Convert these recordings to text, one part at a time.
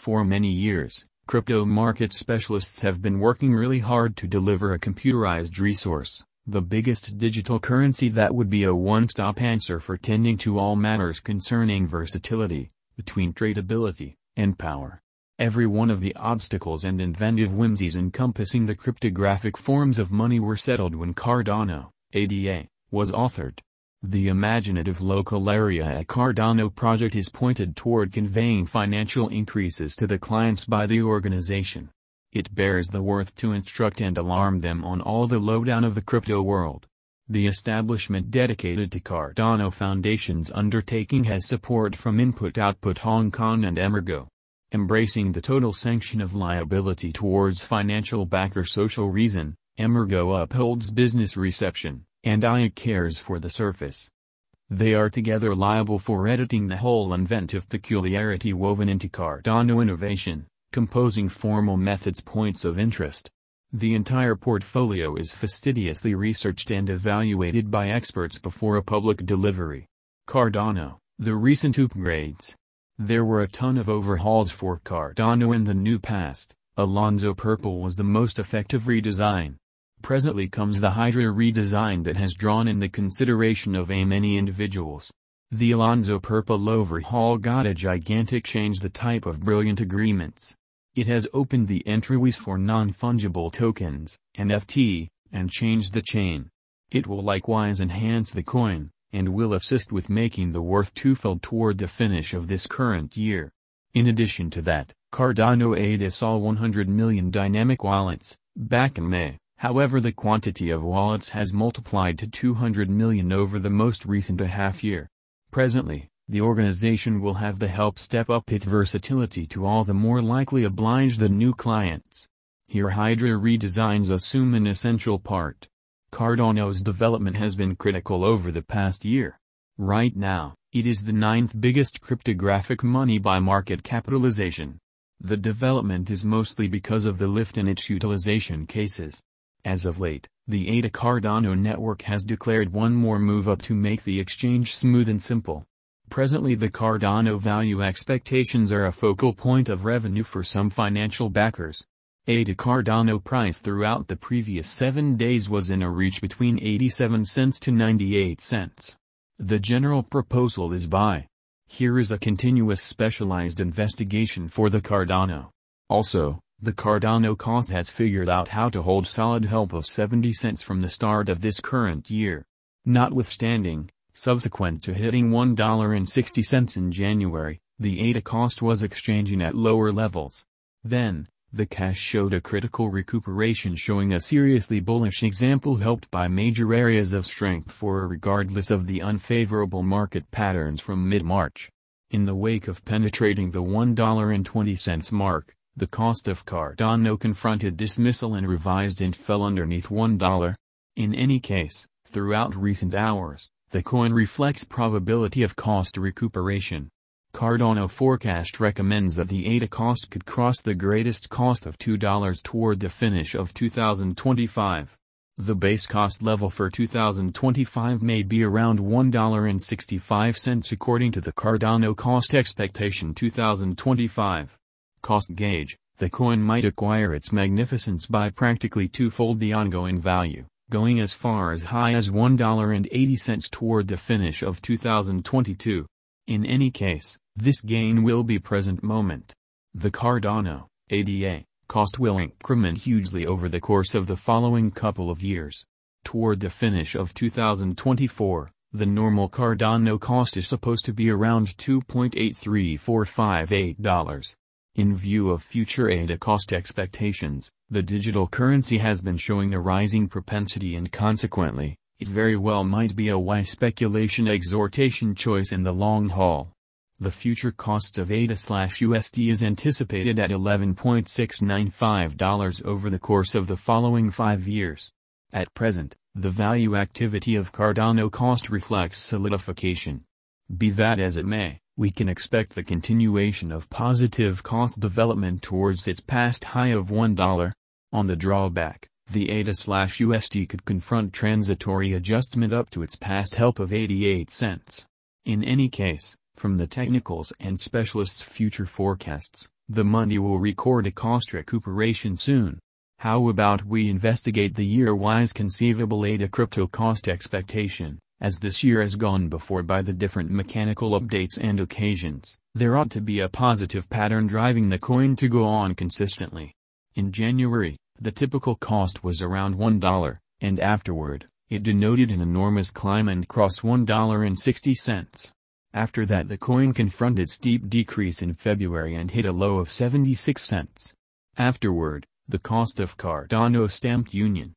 For many years, crypto market specialists have been working really hard to deliver a computerized resource, the biggest digital currency that would be a one-stop answer for tending to all matters concerning versatility, between tradability, and power. Every one of the obstacles and inventive whimsies encompassing the cryptographic forms of money were settled when Cardano, ADA, was authored. The imaginative local area at Cardano project is pointed toward conveying financial increases to the clients by the organization. It bears the worth to instruct and alarm them on all the lowdown of the crypto world. The establishment dedicated to Cardano Foundation's undertaking has support from Input Output Hong Kong and Emurgo. Embracing the total sanction of liability towards financial backer social reason, Emurgo upholds business reception and IA cares for the surface. They are together liable for editing the whole inventive peculiarity woven into Cardano innovation, composing formal methods points of interest. The entire portfolio is fastidiously researched and evaluated by experts before a public delivery. Cardano, the recent upgrades. There were a ton of overhauls for Cardano in the new past, Alonzo Purple was the most effective redesign. Presently comes the Hydra redesign that has drawn in the consideration of a many individuals. The Alonzo Purple overhaul got a gigantic change the type of brilliant agreements. It has opened the entryways for non-fungible tokens, NFT, and changed the chain. It will likewise enhance the coin, and will assist with making the worth twofold toward the finish of this current year. In addition to that, Cardano ADA saw 100 million dynamic wallets, back in May. However the quantity of wallets has multiplied to 200 million over the most recent a half year. Presently, the organization will have the help step up its versatility to all the more likely oblige the new clients. Here Hydra redesigns assume an essential part. Cardano's development has been critical over the past year. Right now, it is the ninth biggest cryptographic money by market capitalization. The development is mostly because of the lift in its utilization cases. As of late, the ADA Cardano network has declared one more move up to make the exchange smooth and simple. Presently the Cardano value expectations are a focal point of revenue for some financial backers. ADA Cardano price throughout the previous seven days was in a reach between 87 cents to 98 cents. The general proposal is buy. Here is a continuous specialized investigation for the Cardano. Also, the Cardano cost has figured out how to hold solid help of 70 cents from the start of this current year. Notwithstanding, subsequent to hitting $1.60 in January, the ADA cost was exchanging at lower levels. Then, the cash showed a critical recuperation showing a seriously bullish example helped by major areas of strength for regardless of the unfavorable market patterns from mid-March. In the wake of penetrating the $1.20 mark, the cost of Cardano confronted dismissal and revised and fell underneath $1. In any case, throughout recent hours, the coin reflects probability of cost recuperation. Cardano forecast recommends that the ADA cost could cross the greatest cost of $2 toward the finish of 2025. The base cost level for 2025 may be around $1.65 according to the Cardano cost expectation 2025 cost gauge, the coin might acquire its magnificence by practically twofold the ongoing value, going as far as high as $1.80 toward the finish of 2022. In any case, this gain will be present moment. The Cardano, ADA, cost will increment hugely over the course of the following couple of years. Toward the finish of 2024, the normal Cardano cost is supposed to be around $2.83458. In view of future ADA cost expectations, the digital currency has been showing a rising propensity and consequently, it very well might be a wise speculation exhortation choice in the long haul. The future costs of ADA-USD is anticipated at $11.695 over the course of the following five years. At present, the value activity of Cardano cost reflects solidification. Be that as it may, we can expect the continuation of positive cost development towards its past high of $1. On the drawback, the ADA-USD could confront transitory adjustment up to its past help of 88 cents. In any case, from the technicals and specialists' future forecasts, The money will record a cost recuperation soon. How about we investigate the year-wise conceivable ADA crypto cost expectation, as this year has gone before by the different mechanical updates and occasions, there ought to be a positive pattern driving the coin to go on consistently. In January, the typical cost was around $1, and afterward, it denoted an enormous climb and crossed $1.60. After that the coin confronted steep decrease in February and hit a low of 76 cents. Afterward, the cost of Cardano stamped union.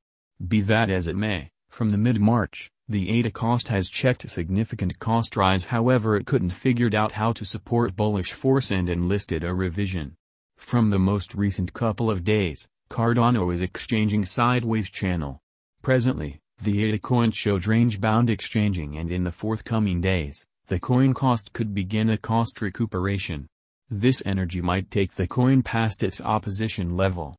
Be that as it may, from the mid-March, the ADA cost has checked significant cost rise however it couldn't figured out how to support bullish force and enlisted a revision. From the most recent couple of days, Cardano is exchanging sideways channel. Presently, the ADA coin showed range-bound exchanging and in the forthcoming days, the coin cost could begin a cost recuperation. This energy might take the coin past its opposition level.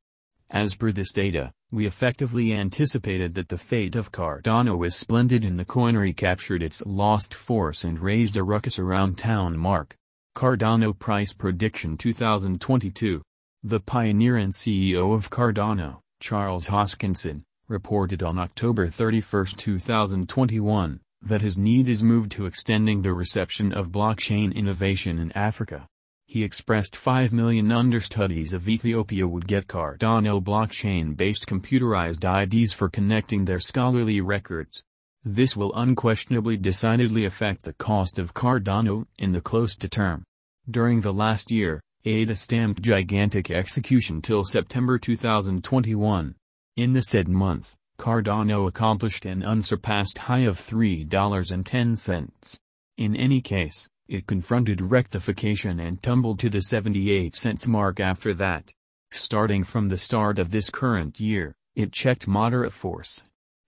As per this data, we effectively anticipated that the fate of Cardano was splendid and the coin recaptured its lost force and raised a ruckus around town mark. Cardano Price Prediction 2022 The pioneer and CEO of Cardano, Charles Hoskinson, reported on October 31, 2021, that his need is moved to extending the reception of blockchain innovation in Africa. He expressed 5 million understudies of Ethiopia would get Cardano blockchain-based computerized IDs for connecting their scholarly records. This will unquestionably decidedly affect the cost of Cardano in the close to term. During the last year, ADA stamped gigantic execution till September 2021. In the said month, Cardano accomplished an unsurpassed high of $3.10. In any case, it confronted rectification and tumbled to the 78 cents mark after that. Starting from the start of this current year, it checked moderate force.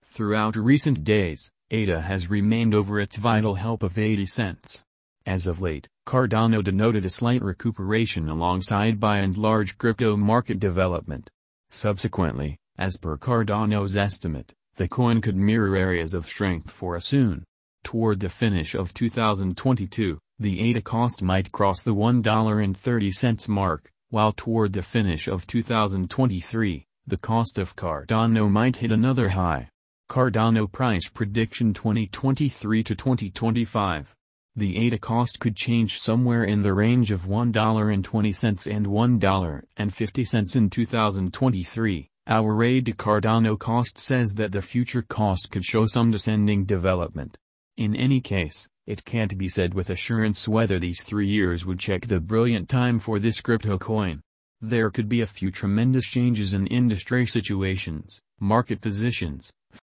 Throughout recent days, ADA has remained over its vital help of 80 cents. As of late, Cardano denoted a slight recuperation alongside by and large crypto market development. Subsequently, as per Cardano's estimate, the coin could mirror areas of strength for a soon. Toward the finish of 2022, the ADA cost might cross the $1.30 mark, while toward the finish of 2023, the cost of Cardano might hit another high. Cardano Price Prediction 2023 to 2025 The ADA cost could change somewhere in the range of $1.20 and $1.50 in 2023. Our ADA Cardano cost says that the future cost could show some descending development. In any case, it can't be said with assurance whether these three years would check the brilliant time for this crypto coin. There could be a few tremendous changes in industry situations, market positions,